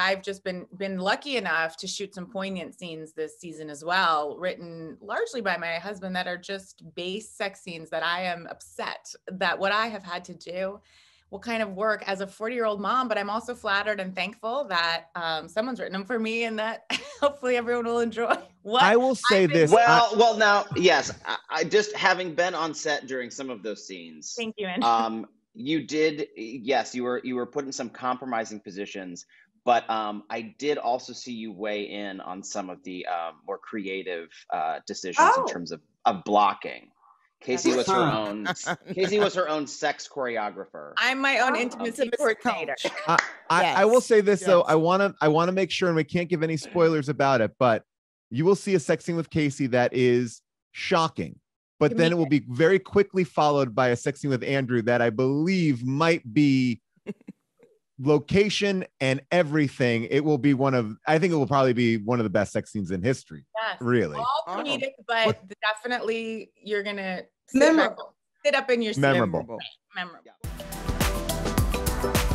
I've just been been lucky enough to shoot some poignant scenes this season as well, written largely by my husband that are just base sex scenes that I am upset that what I have had to do will kind of work as a 40 year old mom, but I'm also flattered and thankful that um, someone's written them for me and that hopefully everyone will enjoy. What I will say I've been- this. Well, well, now, yes, I, I just having been on set during some of those scenes. Thank you, Andrew. um, you did, yes, you were you were put in some compromising positions, but um, I did also see you weigh in on some of the um, more creative uh, decisions Oh. in terms of of blocking. Casey was her own. Casey was her own sex choreographer. I'm my own Oh, intimacy intimacy coordinator. coach. I, I, I will say this though. I want to I want to make sure, and we can't give any spoilers about it, but you will see a sex scene with Casey that is shocking. But then it will be very quickly followed by a sex scene with Andrew that I believe might be location and everything. It will be one of I think it will probably be one of the best sex scenes in history. Yes. Really. All Oh. comedic, but definitely you're gonna sit, back- Memorable. sit up in your seat. Memorable. Memorable. Yeah.